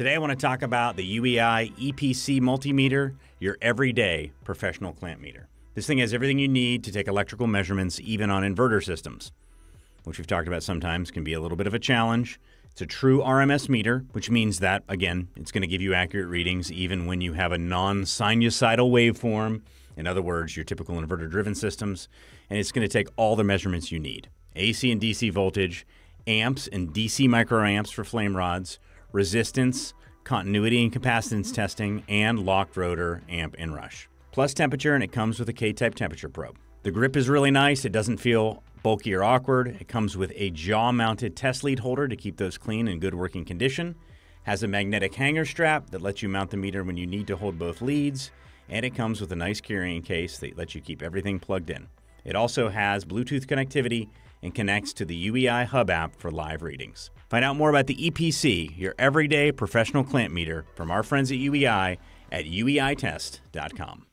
Today I want to talk about the UEI EPC multimeter, your everyday professional clamp meter. This thing has everything you need to take electrical measurements even on inverter systems, which we've talked about sometimes can be a little bit of a challenge. It's a true RMS meter, which means that, again, it's going to give you accurate readings even when you have a non sinusoidal waveform. In other words, your typical inverter driven systems. And it's going to take all the measurements you need AC and DC voltage, amps and DC microamps for flame rods, resistance, continuity and capacitance testing, and locked rotor amp inrush. Plus temperature, and it comes with a K type temperature probe. The grip is really nice. It doesn't feel bulky or awkward. It comes with a jaw mounted test lead holder to keep those clean and good working condition. Has a magnetic hanger strap that lets you mount the meter when you need to hold both leads. And it comes with a nice carrying case that lets you keep everything plugged in. It also has Bluetooth connectivity and connects to the UEI Hub app for live readings. Find out more about the EPC, your everyday professional clamp meter, from our friends at UEI at ueitest.com.